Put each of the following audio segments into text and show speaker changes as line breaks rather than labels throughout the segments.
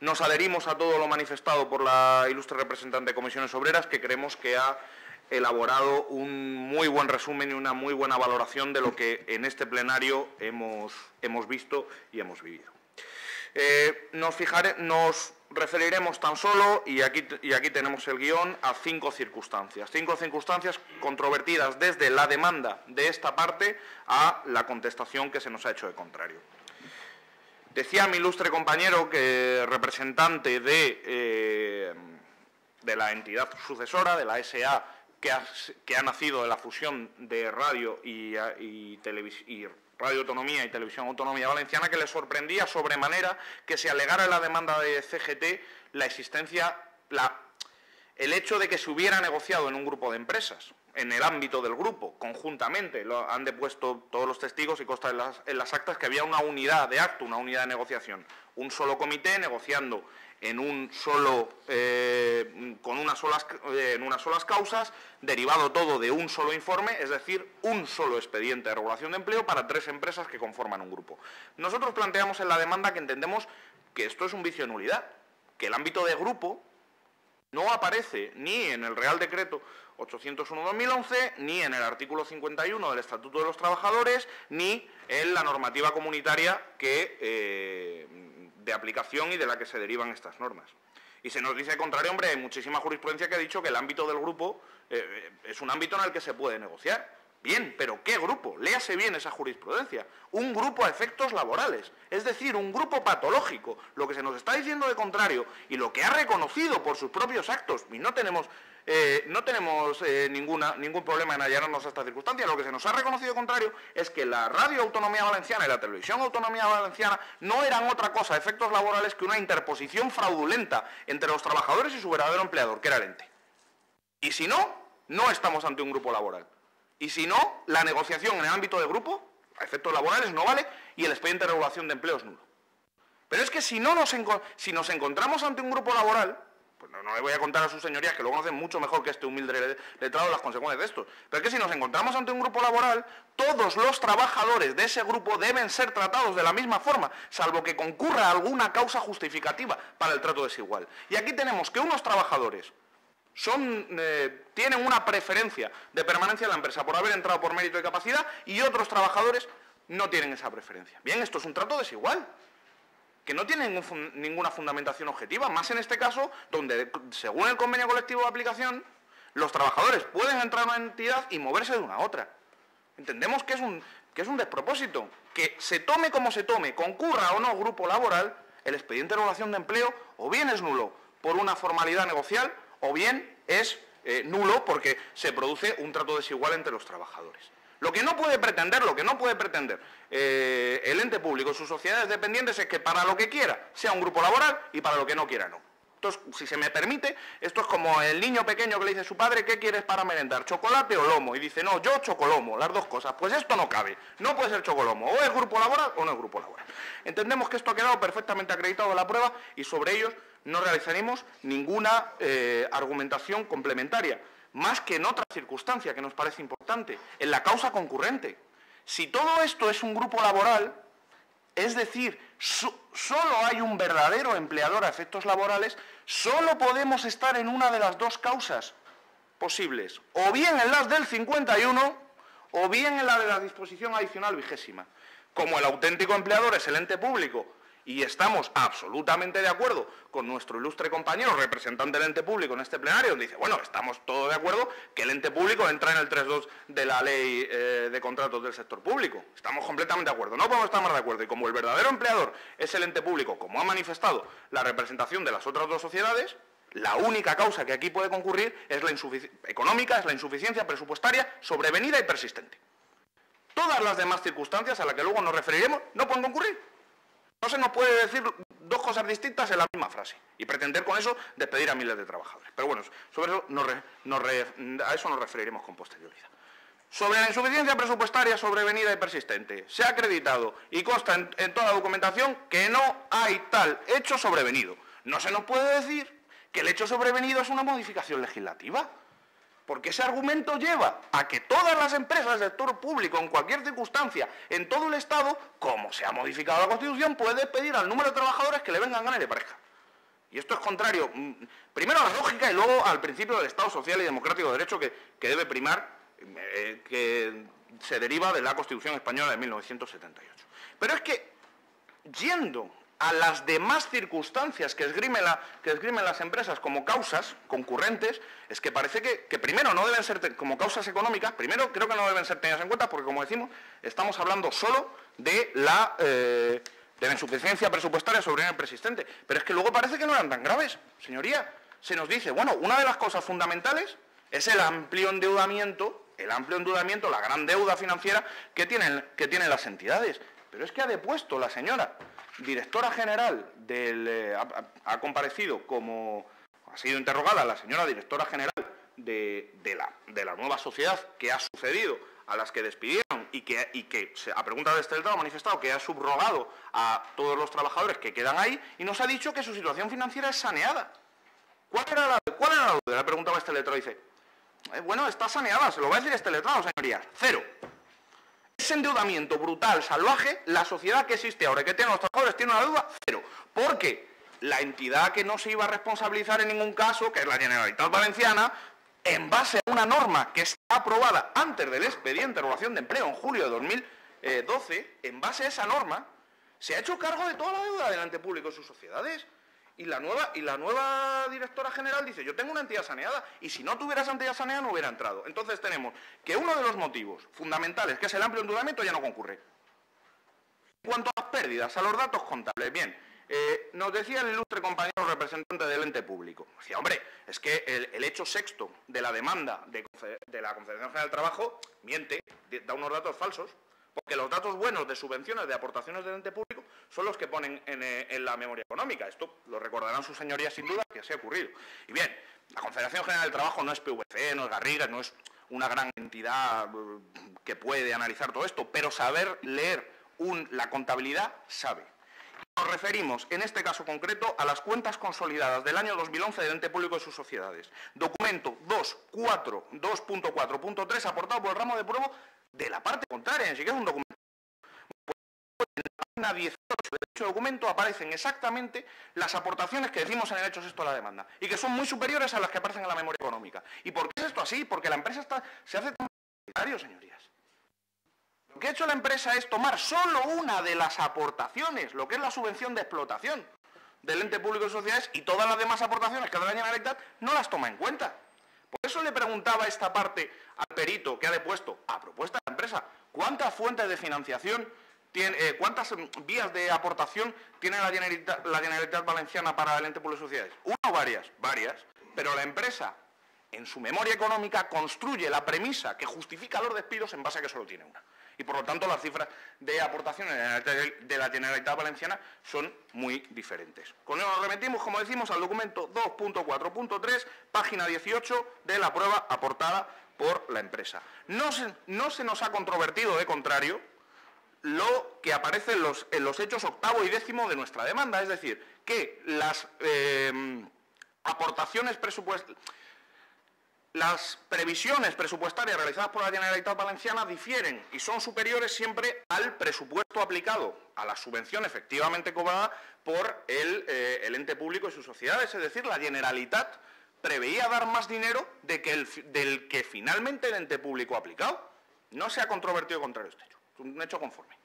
nos adherimos a todo lo manifestado por la ilustre representante de Comisiones Obreras, que creemos que ha elaborado un muy buen resumen y una muy buena valoración de lo que en este plenario hemos, hemos visto y hemos vivido. Eh, nos, referiremos tan solo, y aquí, y aquí tenemos el guion, a cinco circunstancias. Cinco circunstancias controvertidas desde la demanda de esta parte a la contestación que se nos ha hecho de contrario. Decía mi ilustre compañero que representante de, eh, de la entidad sucesora, de la SA, que ha, nacido de la fusión de radio y, y, y Autonomía y Televisión Autonomía Valenciana, que le sorprendía sobremanera que se alegara en la demanda de CGT la existencia, el hecho de que se hubiera negociado en un grupo de empresas, en el ámbito del grupo, conjuntamente. Lo han depuesto todos los testigos y consta en las, en las actas que había una unidad de acto, una unidad de negociación. Un solo comité negociando en un solo, eh, con unas solas, eh, en unas solas causas, derivado todo de un solo informe, es decir, un solo expediente de regulación de empleo para tres empresas que conforman un grupo. Nosotros planteamos en la demanda que entendemos que esto es un vicio de nulidad, que el ámbito de grupo no aparece ni en el Real Decreto 801-2011, ni en el artículo 51 del Estatuto de los Trabajadores, ni en la normativa comunitaria que eh, de aplicación y de la que se derivan estas normas. Y se nos dice al contrario, hombre, hay muchísima jurisprudencia que ha dicho que el ámbito del grupo eh, eh, es un ámbito en el que se puede negociar. Bien, pero ¿qué grupo? Léase bien esa jurisprudencia. Un grupo a efectos laborales, es decir, un grupo patológico. Lo que se nos está diciendo de contrario y lo que ha reconocido por sus propios actos, y no tenemos eh, no tenemos eh, ninguna, ningún problema en hallarnos a esta circunstancia. Lo que se nos ha reconocido contrario es que la Radio Autonomía Valenciana y la Televisión Autonomía Valenciana no eran otra cosa, efectos laborales, que una interposición fraudulenta entre los trabajadores y su verdadero empleador, que era el ente. Y si no, no estamos ante un grupo laboral. Y si no, la negociación en el ámbito de grupo, a efectos laborales, no vale y el expediente de regulación de empleo es nulo. Pero es que si, no si nos encontramos ante un grupo laboral, pues no, le voy a contar a sus señorías que lo conocen mucho mejor que este humilde letrado las consecuencias de esto. Pero es que si nos encontramos ante un grupo laboral, todos los trabajadores de ese grupo deben ser tratados de la misma forma, salvo que concurra alguna causa justificativa para el trato desigual. Y aquí tenemos que unos trabajadores son, eh, tienen una preferencia de permanencia en la empresa por haber entrado por mérito y capacidad y otros trabajadores no tienen esa preferencia. Bien, esto es un trato desigual que no tienen ninguna fundamentación objetiva, más en este caso, donde según el convenio colectivo de aplicación, los trabajadores pueden entrar a una entidad y moverse de una a otra. Entendemos que es un, que es un despropósito. Que se tome como se tome, concurra o no grupo laboral, el expediente de regulación de empleo o bien es nulo por una formalidad negocial o bien es eh, nulo porque se produce un trato desigual entre los trabajadores. Lo que no puede pretender, lo que no puede pretender eh, el ente público, sus sociedades dependientes, es que para lo que quiera sea un grupo laboral y para lo que no quiera no. Entonces, si se me permite, esto es como el niño pequeño que le dice a su padre, ¿qué quieres para merendar? ¿Chocolate o lomo? Y dice, no, yo chocolomo, las dos cosas. Pues esto no cabe, no puede ser chocolomo, o es grupo laboral o no es grupo laboral. Entendemos que esto ha quedado perfectamente acreditado en la prueba y sobre ellos no realizaremos ninguna eh, argumentación complementaria más que en otra circunstancia que nos parece importante, en la causa concurrente. Si todo esto es un grupo laboral, es decir, solo hay un verdadero empleador a efectos laborales, solo podemos estar en una de las dos causas posibles, o bien en las del 51 o bien en la de la disposición adicional vigésima. Como el auténtico empleador es el ente público y estamos absolutamente de acuerdo con nuestro ilustre compañero, representante del ente público en este plenario, donde dice, bueno, estamos todos de acuerdo que el ente público entra en el 3.2 de la ley eh, de contratos del sector público. Estamos completamente de acuerdo, no podemos estar más de acuerdo. Y como el verdadero empleador es el ente público, como ha manifestado la representación de las otras dos sociedades, la única causa que aquí puede concurrir es la económica, es la insuficiencia presupuestaria sobrevenida y persistente. Todas las demás circunstancias a las que luego nos referiremos no pueden concurrir. No se nos puede decir dos cosas distintas en la misma frase y pretender con eso despedir a miles de trabajadores. Pero bueno, sobre eso a eso nos referiremos con posterioridad. Sobre la insuficiencia presupuestaria sobrevenida y persistente, se ha acreditado y consta en, en toda la documentación que no hay tal hecho sobrevenido. No se nos puede decir que el hecho sobrevenido es una modificación legislativa. Porque ese argumento lleva a que todas las empresas del sector público, en cualquier circunstancia, en todo el Estado, como se ha modificado la Constitución, puede pedir al número de trabajadores que le vengan ganas y le parezca. Y esto es contrario, mm, primero a la lógica y luego al principio del Estado social y democrático de derecho que, debe primar, eh, que se deriva de la Constitución española de 1978. Pero es que, yendo a las demás circunstancias que esgrimen, las empresas como causas concurrentes, es que parece que, primero no deben ser como causas económicas, primero creo que no deben ser tenidas en cuenta porque, como decimos, estamos hablando solo de la, eh, de la insuficiencia presupuestaria sobre el persistente. Pero es que luego parece que no eran tan graves, señoría. Se nos dice, bueno, una de las cosas fundamentales es el amplio endeudamiento, el amplio endeudamiento, la gran deuda financiera que tienen, que tienen las entidades. Pero es que ha depuesto la señora directora general del... Eh, ha, comparecido como... Ha sido interrogada la señora directora general de, la, de la nueva sociedad que ha sucedido a las que despidieron y que, y que a pregunta de este letrado ha manifestado que ha subrogado a todos los trabajadores que quedan ahí y nos ha dicho que su situación financiera es saneada. ¿Cuál era la, cuál era la duda? Le preguntaba este letrado y dice, eh, bueno, está saneada, se lo va a decir este letrado, señorías. Cero ese endeudamiento brutal, salvaje, la sociedad que existe ahora y que tiene los trabajadores tiene una deuda cero. Porque la entidad que no se iba a responsabilizar en ningún caso, que es la Generalitat Valenciana, en base a una norma que está aprobada antes del expediente de regulación de empleo en julio de 2012, en base a esa norma, se ha hecho cargo de toda la deuda del ente público y sus sociedades. Y la, nueva, y la nueva directora general dice, yo tengo una entidad saneada y si no tuviera esa entidad saneada no hubiera entrado. Entonces tenemos que uno de los motivos fundamentales, que es el amplio endeudamiento, ya no concurre. En cuanto a las pérdidas, a los datos contables, bien, eh, nos decía el ilustre compañero representante del ente público. Decía, hombre, es que el, hecho sexto de la demanda de, de la Confederación General del Trabajo miente, da unos datos falsos. Porque los datos buenos de subvenciones, de aportaciones del ente público, son los que ponen eh, en, la memoria económica. Esto lo recordarán sus señorías sin duda, que así ha ocurrido. Y bien, la Confederación General del Trabajo no es PVC, no es Garrigas, no es una gran entidad eh, que puede analizar todo esto, pero saber leer la contabilidad sabe. Nos referimos, en este caso concreto, a las cuentas consolidadas del año 2011 del ente público y sus sociedades. Documento 2.4.3 aportado por el ramo de prueba de la parte contraria, siquiera es un documento. en la página 18 de dicho documento aparecen exactamente las aportaciones que decimos en el hecho sexto de la demanda y que son muy superiores a las que aparecen en la memoria económica. ¿Y por qué es esto así? Porque la empresa se hace tan señorías. Lo que ha hecho la empresa es tomar solo una de las aportaciones, lo que es la subvención de explotación del ente público de sociedades y todas las demás aportaciones que da la Generalitat no las toma en cuenta. Por eso le preguntaba esta parte al perito que ha depuesto a propuesta de la empresa, ¿cuántas fuentes de financiación tiene, eh, cuántas vías de aportación tiene la Generalitat, Valenciana para el ente público de sociedades? Una o varias, varias, pero la empresa en su memoria económica construye la premisa que justifica los despidos en base a que solo tiene una y por lo tanto las cifras de aportaciones de la Generalitat Valenciana son muy diferentes. Con ello nos remitimos, como decimos, al documento 2.4.3, página 18 de la prueba aportada por la empresa. No se, nos ha controvertido, de contrario, lo que aparece en los, hechos octavo y décimo de nuestra demanda, es decir, que las eh, aportaciones presupuestarias las previsiones presupuestarias realizadas por la Generalitat Valenciana difieren y son superiores siempre al presupuesto aplicado, a la subvención efectivamente cobrada por el, eh, ente público y sus sociedades. Es decir, la Generalitat preveía dar más dinero del que finalmente el ente público ha aplicado. No se ha controvertido contra este hecho. Es un hecho conforme.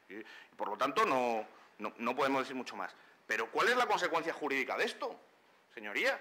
Por lo tanto, no, no podemos decir mucho más. Pero ¿cuál es la consecuencia jurídica de esto, señoría?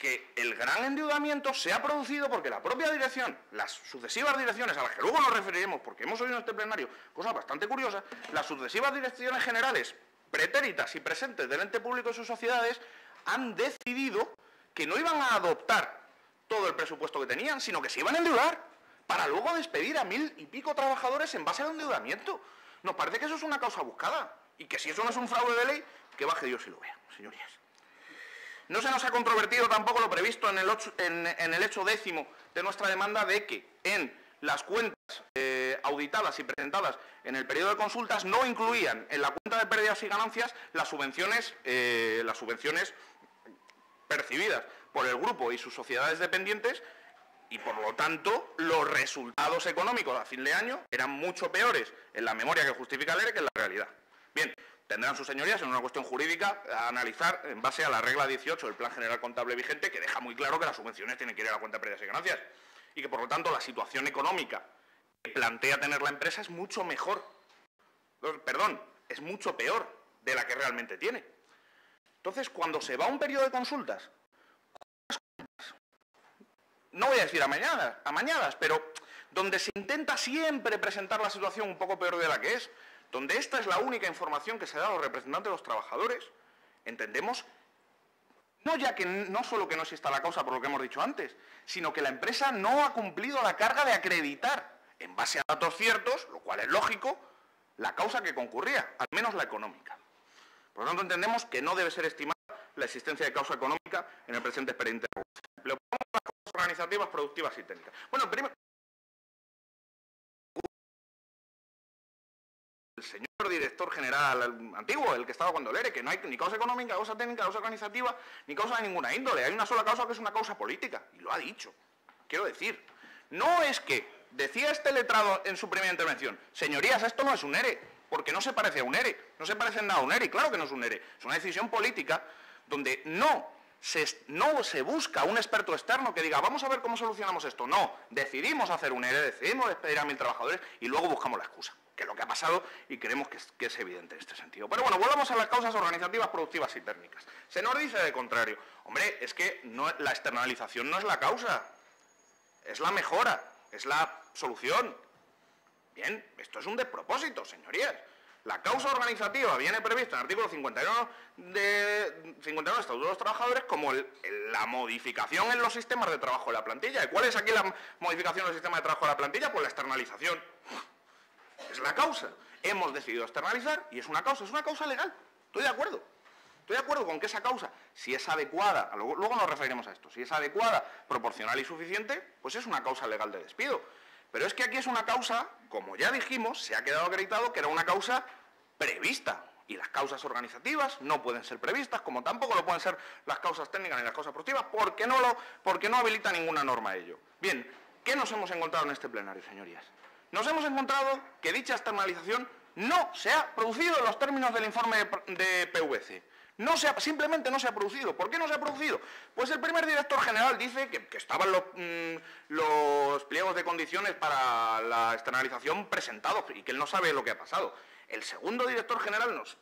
Que el gran endeudamiento se ha producido porque la propia dirección, las sucesivas direcciones, a las que luego nos referiremos, porque hemos oído en este plenario cosas bastante curiosas, las sucesivas direcciones generales pretéritas y presentes del ente público y sus sociedades han decidido que no iban a adoptar todo el presupuesto que tenían, sino que se iban a endeudar para luego despedir a mil y pico trabajadores en base al endeudamiento. Nos parece que eso es una causa buscada y que si eso no es un fraude de ley, que baje Dios y lo vea, señorías. No se nos ha controvertido tampoco lo previsto en el, hecho décimo de nuestra demanda de que en las cuentas eh, auditadas y presentadas en el periodo de consultas no incluían en la cuenta de pérdidas y ganancias las subvenciones, eh, percibidas por el grupo y sus sociedades dependientes y por lo tanto los resultados económicos a fin de año eran mucho peores en la memoria que justifica el ERE que en la realidad. Bien, tendrán sus señorías en una cuestión jurídica a analizar en base a la regla 18 del Plan General Contable vigente, que deja muy claro que las subvenciones tienen que ir a la cuenta de pérdidas y ganancias. Y que, por lo tanto, la situación económica que plantea tener la empresa es mucho mejor, perdón, es mucho peor de la que realmente tiene. Entonces, cuando se va a un periodo de consultas, no voy a decir a mañana, a mañanas, pero donde se intenta siempre presentar la situación un poco peor de la que es, donde esta es la única información que se da a los representantes de los trabajadores, entendemos no ya que no solo que no exista la causa por lo que hemos dicho antes, sino que la empresa no ha cumplido la carga de acreditar, en base a datos ciertos, lo cual es lógico, la causa que concurría, al menos la económica. Por lo tanto, entendemos que no debe ser estimada la existencia de causa económica en el presente expediente de las organizativas, productivas y técnicas. Bueno, primero, señor director general antiguo, el que estaba cuando ERE, que no hay ni causa económica, causa técnica, causa organizativa, ni causa de ninguna índole. Hay una sola causa que es una causa política, y lo ha dicho. Quiero decir, no es que, decía este letrado en su primera intervención, señorías, esto no es un ERE, porque no se parece a un ERE, no se parece en nada a un ERE, claro que no es un ERE, es una decisión política donde no se, no se busca un experto externo que diga, vamos a ver cómo solucionamos esto. No, decidimos hacer un ERE, decidimos despedir a mil trabajadores y luego buscamos la excusa que es lo que ha pasado y creemos que es, evidente en este sentido. Pero bueno, volvamos a las causas organizativas, productivas y técnicas. Se nos dice de contrario, hombre, es que la externalización no es la causa, es la mejora, es la solución. Bien, esto es un despropósito, señorías. La causa organizativa viene prevista en el artículo 51 de 51 del Estatuto de los Trabajadores como la modificación en los sistemas de trabajo de la plantilla. ¿Y cuál es aquí la modificación del sistema de trabajo de la plantilla? Pues la externalización. Es la causa. Hemos decidido externalizar y es una causa, es una causa legal. Estoy de acuerdo. Estoy de acuerdo con que esa causa, si es adecuada, luego, nos referiremos a esto, si es adecuada, proporcional y suficiente, pues es una causa legal de despido. Pero es que aquí es una causa, como ya dijimos, se ha quedado acreditado que era una causa prevista. Y las causas organizativas no pueden ser previstas, como tampoco lo pueden ser las causas técnicas ni las causas productivas, porque no, lo, porque no habilita ninguna norma a ello. Bien, ¿qué nos hemos encontrado en este plenario, señorías? Nos hemos encontrado que dicha externalización no se ha producido en los términos del informe de PVC. No se simplemente no se ha producido. ¿Por qué no se ha producido? Pues el primer director general dice que, estaban los, mm, los, pliegos de condiciones para la externalización presentados y que él no sabe lo que ha pasado. El segundo director general nos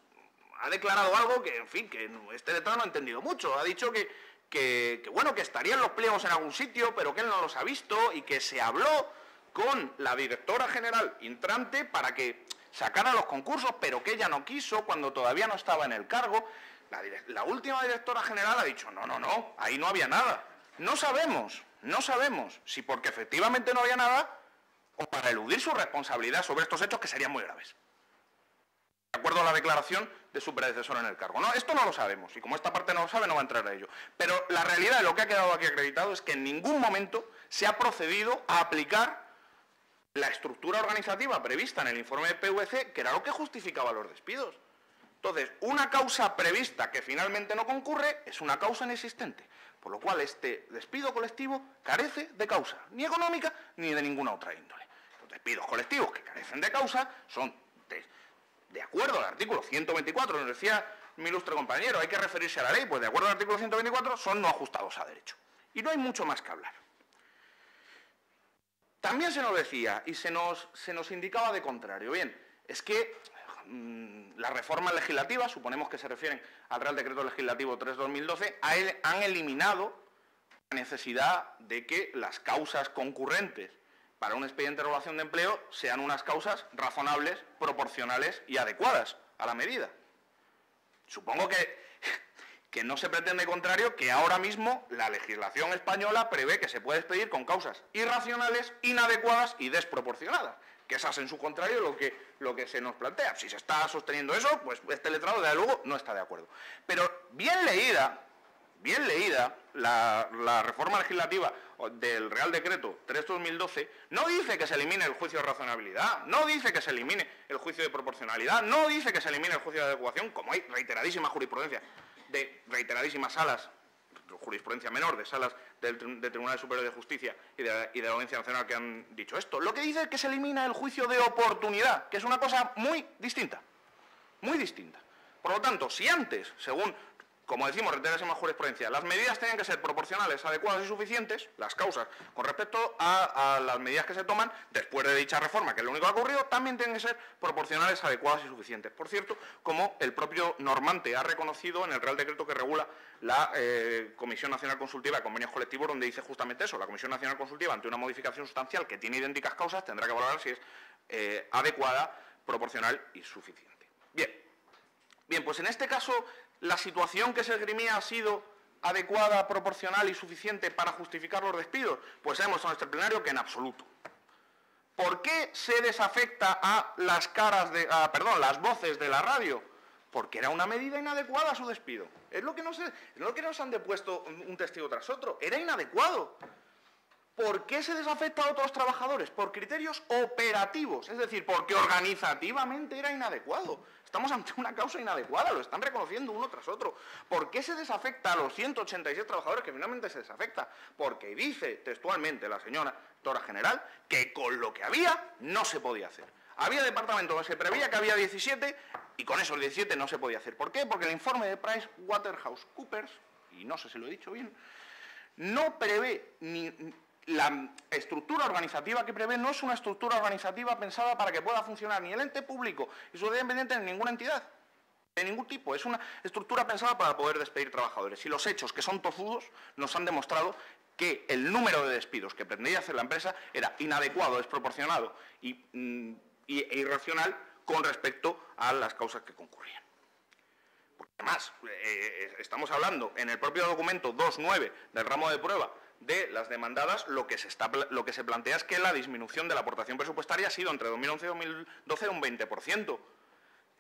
ha declarado algo que, en fin, que este letrado no ha entendido mucho. Ha dicho que, bueno, que estarían los pliegos en algún sitio, pero que él no los ha visto y que se habló con la directora general intrante para que sacara los concursos, pero que ella no quiso cuando todavía no estaba en el cargo. La, última directora general ha dicho, no, no, no, ahí no había nada. No sabemos, no sabemos si porque efectivamente no había nada o para eludir su responsabilidad sobre estos hechos que serían muy graves. De acuerdo a la declaración de su predecesor en el cargo. No, esto no lo sabemos y como esta parte no lo sabe no va a entrar a ello. Pero la realidad de lo que ha quedado aquí acreditado es que en ningún momento se ha procedido a aplicar la estructura organizativa prevista en el informe de PVC, que era lo que justificaba los despidos. Entonces, una causa prevista que finalmente no concurre es una causa inexistente, por lo cual este despido colectivo carece de causa, ni económica ni de ninguna otra índole. Los despidos colectivos que carecen de causa son, de, acuerdo al artículo 124, nos decía mi ilustre compañero, hay que referirse a la ley, pues de acuerdo al artículo 124 son no ajustados a derecho. Y no hay mucho más que hablar. También se nos decía y se nos, se nos indicaba de contrario. Bien, es que mm, las reformas legislativas, suponemos que se refieren al Real Decreto Legislativo 3-2012, han eliminado la necesidad de que las causas concurrentes para un expediente de regulación de empleo sean unas causas razonables, proporcionales y adecuadas a la medida. Supongo que que no se pretende contrario que ahora mismo la legislación española prevé que se puede despedir con causas irracionales, inadecuadas y desproporcionadas. Que esas en su contrario lo que, lo que se nos plantea. Si se está sosteniendo eso, pues este letrado, desde luego, no está de acuerdo. Pero bien leída, bien leída, la, la reforma legislativa del Real Decreto 3-2012 no dice que se elimine el juicio de razonabilidad, no dice que se elimine el juicio de proporcionalidad, no dice que se elimine el juicio de adecuación, como hay reiteradísima jurisprudencia de reiteradísimas salas, jurisprudencia menor, de salas del, Tribunal Superior de Justicia y de, la Audiencia Nacional que han dicho esto. Lo que dice es que se elimina el juicio de oportunidad, que es una cosa muy distinta, muy distinta. Por lo tanto, si antes, según como decimos, reiteramos en jurisprudencia, las medidas tienen que ser proporcionales, adecuadas y suficientes, las causas, con respecto a, las medidas que se toman después de dicha reforma, que es lo único que ha ocurrido, también tienen que ser proporcionales, adecuadas y suficientes. Por cierto, como el propio normante ha reconocido en el Real Decreto que regula la eh, Comisión Nacional Consultiva de Convenios Colectivos, donde dice justamente eso, la Comisión Nacional Consultiva, ante una modificación sustancial que tiene idénticas causas, tendrá que valorar si es eh, adecuada, proporcional y suficiente. Bien. Bien, pues en este caso la situación que se esgrimía ha sido adecuada, proporcional y suficiente para justificar los despidos? Pues hemos en este plenario que en absoluto. ¿Por qué se desafecta a las caras de, perdón, las voces de la radio? Porque era una medida inadecuada su despido. Es lo que nos, es lo que nos han depuesto un testigo tras otro. Era inadecuado. ¿Por qué se desafecta a otros trabajadores? Por criterios operativos, es decir, porque organizativamente era inadecuado. Estamos ante una causa inadecuada, lo están reconociendo uno tras otro. ¿Por qué se desafecta a los 186 trabajadores que finalmente se desafecta? Porque dice textualmente la señora Tora General que con lo que había no se podía hacer. Había departamentos donde se preveía que había 17 y con esos 17 no se podía hacer. ¿Por qué? Porque el informe de Price Waterhouse Coopers, y no sé si lo he dicho bien, no prevé ni la estructura organizativa que prevé no es una estructura organizativa pensada para que pueda funcionar ni el ente público y su independiente en ninguna entidad, de ningún tipo. Es una estructura pensada para poder despedir trabajadores. Y los hechos, que son tozudos, nos han demostrado que el número de despidos que pretendía hacer la empresa era inadecuado, desproporcionado y, mm, e irracional con respecto a las causas que concurrían. Porque además, eh, eh, estamos hablando en el propio documento 2.9 del ramo de prueba de las demandadas, lo que, se está, lo que se plantea es que la disminución de la aportación presupuestaria ha sido entre 2011 y 2012 un 20%.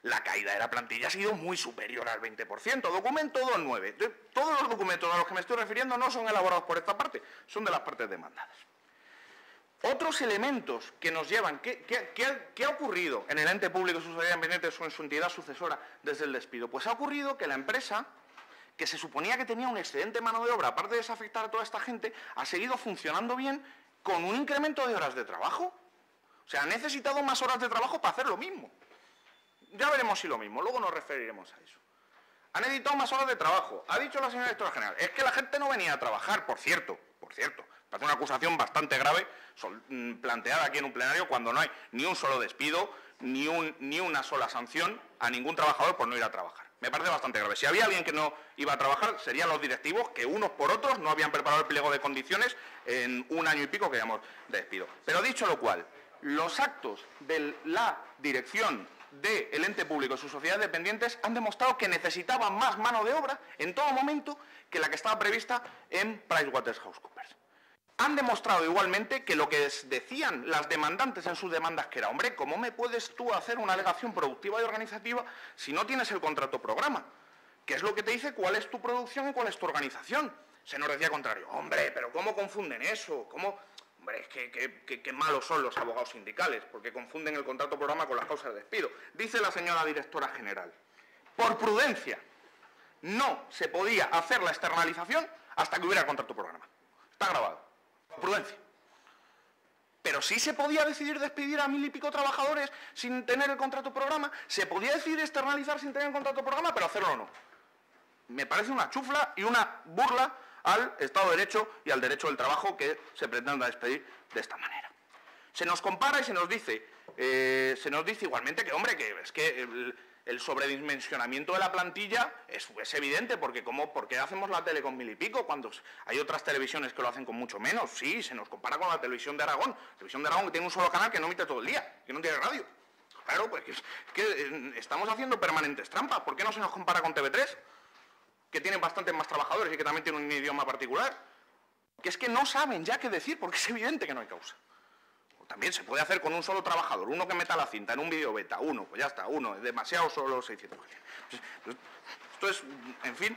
La caída de la plantilla ha sido muy superior al 20%. Documento 2.9. Todos los documentos a los que me estoy refiriendo no son elaborados por esta parte, son de las partes demandadas. Otros elementos que nos llevan, ¿qué, qué ha ocurrido en el ente público, su sociedad independiente o en su entidad sucesora desde el despido? Pues ha ocurrido que la empresa que se suponía que tenía un excedente de mano de obra, aparte de desafectar a toda esta gente, ha seguido funcionando bien con un incremento de horas de trabajo. O sea, ha necesitado más horas de trabajo para hacer lo mismo. Ya veremos si lo mismo, luego nos referiremos a eso. Han necesitado más horas de trabajo. Ha dicho la señora directora general, es que la gente no venía a trabajar, por cierto, por cierto. Parece una acusación bastante grave mm, planteada aquí en un plenario cuando no hay ni un solo despido, ni, ni una sola sanción a ningún trabajador por no ir a trabajar. Me parece bastante grave. Si había alguien que no iba a trabajar, serían los directivos que unos por otros no habían preparado el pliego de condiciones en un año y pico que llamamos de despido. Pero dicho lo cual, los actos de la dirección del ente público y sus sociedades dependientes han demostrado que necesitaban más mano de obra en todo momento que la que estaba prevista en PricewaterhouseCoopers han demostrado igualmente que lo que decían las demandantes en sus demandas, que era, hombre, ¿cómo me puedes tú hacer una alegación productiva y organizativa si no tienes el contrato programa? ¿Qué es lo que te dice cuál es tu producción y cuál es tu organización? Se nos decía contrario, hombre, pero ¿cómo confunden eso? ¿Cómo? Hombre, es que, qué malos son los abogados sindicales, porque confunden el contrato programa con las causas de despido. Dice la señora directora general, por prudencia, no se podía hacer la externalización hasta que hubiera contrato programa. Está grabado prudencia. Pero sí se podía decidir despedir a mil y pico trabajadores sin tener el contrato programa, se podía decidir externalizar sin tener el contrato programa, pero hacerlo no. Me parece una chufla y una burla al Estado de Derecho y al derecho del trabajo que se pretenda despedir de esta manera. Se nos compara y se nos dice, eh, se nos dice igualmente que, hombre, que es que sobredimensionamiento de la plantilla es, evidente, porque ¿cómo, ¿por qué hacemos la tele con mil y pico cuando hay otras televisiones que lo hacen con mucho menos? Sí, se nos compara con la televisión de Aragón. Televisión de Aragón que tiene un solo canal que no emite todo el día, que no tiene radio. Claro, pues es que eh, estamos haciendo permanentes trampas. ¿Por qué no se nos compara con TV3? Que tiene bastantes más trabajadores y que también tiene un idioma particular. Que es que no saben ya qué decir, porque es evidente que no hay causa. También se puede hacer con un solo trabajador, uno que meta la cinta en un vídeo beta, uno, pues ya está, uno, es demasiado solo 600 pues, Esto es, en fin,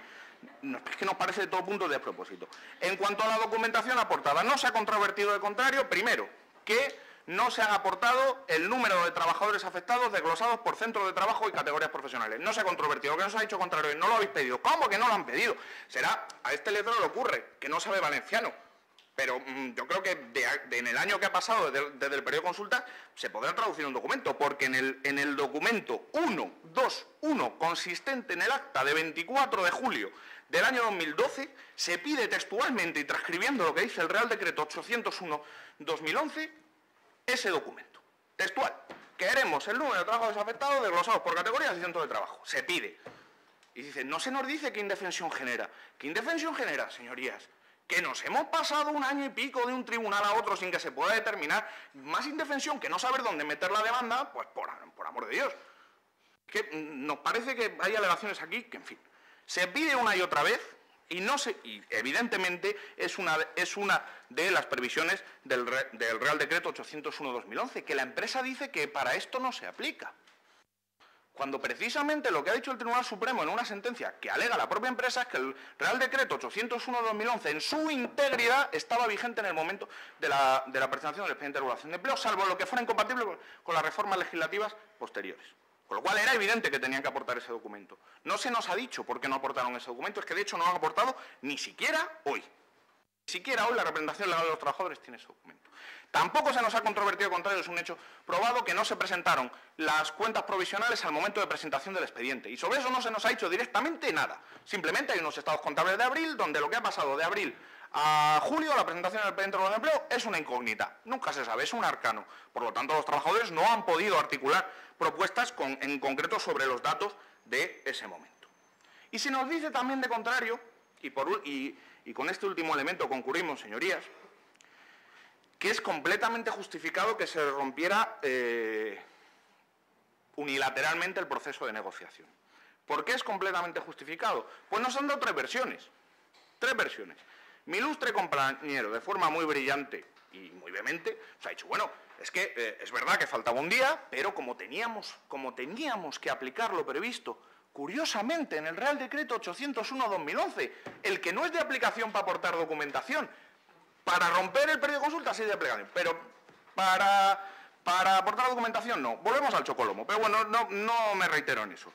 es que nos parece de todo punto de propósito. En cuanto a la documentación aportada, no se ha controvertido de contrario, primero, que no se han aportado el número de trabajadores afectados desglosados por centros de trabajo y categorías profesionales. No se ha controvertido, que no se ha dicho contrario, no lo habéis pedido. ¿Cómo que no lo han pedido? Será, a este letrero le ocurre, que no sabe valenciano pero mm, yo creo que en el año que ha pasado desde, el periodo de consulta se podrá traducir un documento, porque en el, en el documento 1.2.1 consistente en el acta de 24 de julio del año 2012 se pide textualmente y transcribiendo lo que dice el Real Decreto 801-2011 ese documento. Textual. Queremos el número de trabajadores afectados desglosados por categorías y centros de trabajo. Se pide. Y dice, no se nos dice qué indefensión genera. ¿Qué indefensión genera, señorías? Que nos hemos pasado un año y pico de un tribunal a otro sin que se pueda determinar más indefensión que no saber dónde meter la demanda, pues por, amor de Dios. Que nos parece que hay alegaciones aquí que, en fin, se pide una y otra vez y no se, y evidentemente es una, es una de las previsiones del, Real Decreto 801-2011, que la empresa dice que para esto no se aplica cuando precisamente lo que ha dicho el Tribunal Supremo en una sentencia que alega la propia empresa es que el Real Decreto 801-2011 en su integridad estaba vigente en el momento de la, presentación del expediente de regulación de empleo, salvo lo que fuera incompatible con, las reformas legislativas posteriores. Con lo cual era evidente que tenían que aportar ese documento. No se nos ha dicho por qué no aportaron ese documento, es que de hecho no lo han aportado ni siquiera hoy. Ni siquiera hoy la representación legal de los trabajadores tiene ese documento. Tampoco se nos ha controvertido, contrario, es un hecho probado que no se presentaron las cuentas provisionales al momento de presentación del expediente. Y sobre eso no se nos ha dicho directamente nada. Simplemente hay unos estados contables de abril donde lo que ha pasado de abril a julio, la presentación del expediente de empleo es una incógnita. Nunca se sabe, es un arcano. Por lo tanto, los trabajadores no han podido articular propuestas en concreto sobre los datos de ese momento. Y se nos dice también de contrario, y, por, y y con este último elemento concurrimos, señorías, que es completamente justificado que se rompiera eh, unilateralmente el proceso de negociación. ¿Por qué es completamente justificado? Pues nos han dado tres versiones. Tres versiones. Mi ilustre compañero, de forma muy brillante y muy vehemente, se ha dicho, bueno, es que eh, es verdad que faltaba un día, pero como teníamos, como teníamos que aplicar lo previsto Curiosamente, en el Real Decreto 801-2011, el que no es de aplicación para aportar documentación, para romper el periodo de consulta sí de pero para, para aportar documentación no. Volvemos al chocolomo, pero bueno, no, no me reitero en eso.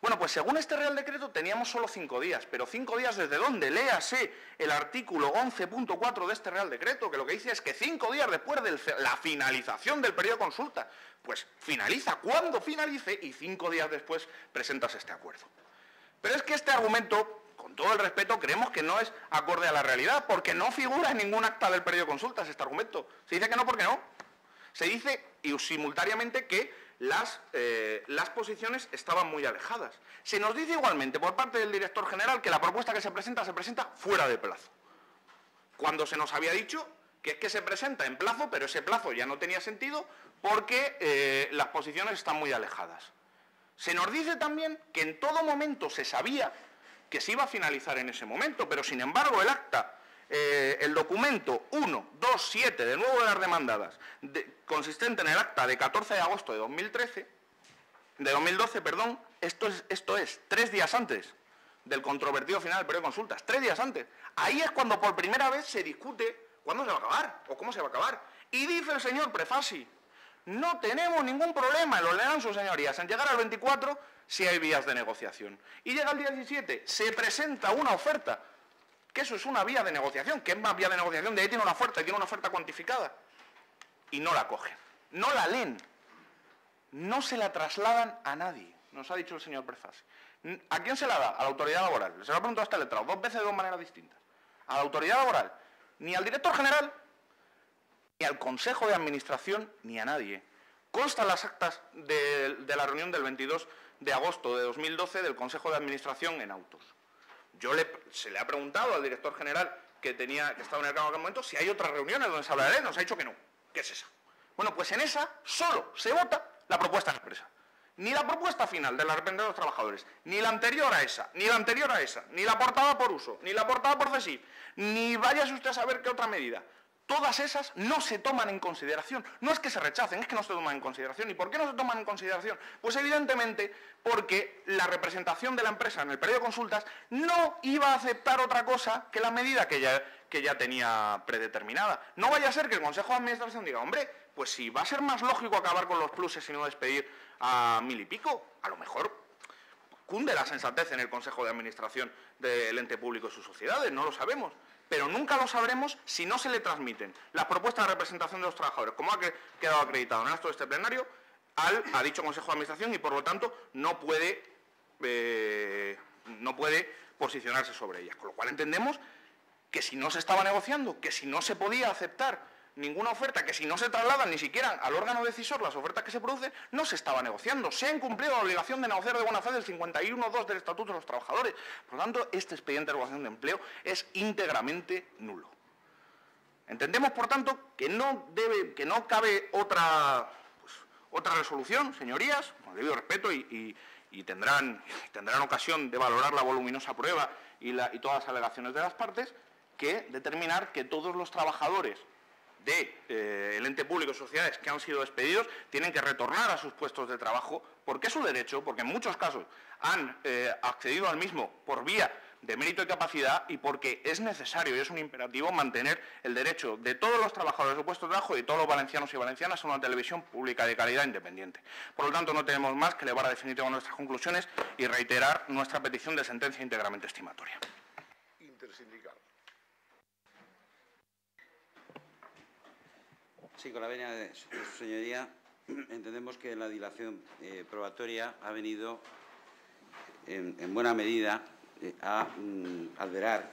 Bueno, pues según este Real Decreto teníamos solo cinco días, pero cinco días desde dónde? Léase el artículo 11.4 de este Real Decreto, que lo que dice es que cinco días después de la finalización del periodo de consulta, pues finaliza cuando finalice y cinco días después presentas este acuerdo. Pero es que este argumento, con todo el respeto, creemos que no es acorde a la realidad, porque no figura en ningún acta del periodo de consultas este argumento. Se dice que no porque no. Se dice y simultáneamente que las, eh, las posiciones estaban muy alejadas. Se nos dice igualmente por parte del director general que la propuesta que se presenta se presenta fuera de plazo. Cuando se nos había dicho que es que se presenta en plazo, pero ese plazo ya no tenía sentido porque eh, las posiciones están muy alejadas. Se nos dice también que en todo momento se sabía que se iba a finalizar en ese momento, pero sin embargo el acta eh, el documento 1, 2, 7 de nuevo de las demandadas, consistente en el acta de 14 de agosto de 2013, de 2012, perdón, esto es, esto es tres días antes del controvertido final del periodo de consultas, tres días antes. Ahí es cuando por primera vez se discute cuándo se va a acabar o cómo se va a acabar. Y dice el señor Prefasi, no tenemos ningún problema, lo lean sus señorías, en llegar al 24 si hay vías de negociación. Y llega el día 17, se presenta una oferta que eso es una vía de negociación, que es más vía de negociación, de ahí tiene una oferta, tiene una oferta cuantificada. Y no la cogen, no la leen, no se la trasladan a nadie, nos ha dicho el señor Prefas. ¿A quién se la da? A la autoridad laboral. Se lo ha preguntado este letrado, dos veces de dos maneras distintas. A la autoridad laboral, ni al director general, ni al Consejo de Administración, ni a nadie. Constan las actas de, de la reunión del 22 de agosto de 2012 del Consejo de Administración en Autos. Yo se le ha preguntado al director general que, tenía, que estaba en el cargo en aquel momento si hay otras reuniones donde se habla de. Nos ha dicho que no. ¿Qué es esa? Bueno, pues en esa solo se vota la propuesta expresa. Ni la propuesta final de la representación de los trabajadores, ni la anterior a esa, ni la anterior a esa, ni la portada por uso, ni la portada por CESIF, ni váyase usted a saber qué otra medida. Todas esas no se toman en consideración. No es que se rechacen, es que no se toman en consideración. ¿Y por qué no se toman en consideración? Pues evidentemente porque la representación de la empresa en el periodo de consultas no iba a aceptar otra cosa que la medida que ya, tenía predeterminada. No vaya a ser que el Consejo de Administración diga, hombre, pues si va a ser más lógico acabar con los pluses y no despedir a mil y pico, a lo mejor cunde la sensatez en el Consejo de Administración del ente público y sus sociedades, no lo sabemos. Pero nunca lo sabremos si no se le transmiten las propuestas de representación de los trabajadores, como ha quedado acreditado en el acto de este plenario, al, a dicho Consejo de Administración y, por lo tanto, no puede, eh, no puede posicionarse sobre ellas. Con lo cual entendemos que si no se estaba negociando, que si no se podía aceptar ninguna oferta, que si no se trasladan ni siquiera al órgano decisor las ofertas que se producen, no se estaba negociando. Se ha incumplido la obligación de negociar de buena fe del 51.2 del Estatuto de los Trabajadores. Por lo tanto, este expediente de regulación de empleo es íntegramente nulo. Entendemos, por tanto, que no, debe, que no cabe otra, pues, otra resolución, señorías, con debido respeto, y, tendrán, tendrán ocasión de valorar la voluminosa prueba y, y todas las alegaciones de las partes, que determinar que todos los trabajadores del de, eh, ente público sociedades que han sido despedidos tienen que retornar a sus puestos de trabajo porque es su derecho, porque en muchos casos han eh, accedido al mismo por vía de mérito y capacidad y porque es necesario y es un imperativo mantener el derecho de todos los trabajadores de su puesto de trabajo y de todos los valencianos y valencianas a una televisión pública de calidad independiente. Por lo tanto, no tenemos más que elevar a definitivo nuestras conclusiones y reiterar nuestra petición de sentencia íntegramente estimatoria.
Sí, con la venia de su señoría, entendemos que la dilación eh, probatoria ha venido en, buena medida eh, a mm, alterar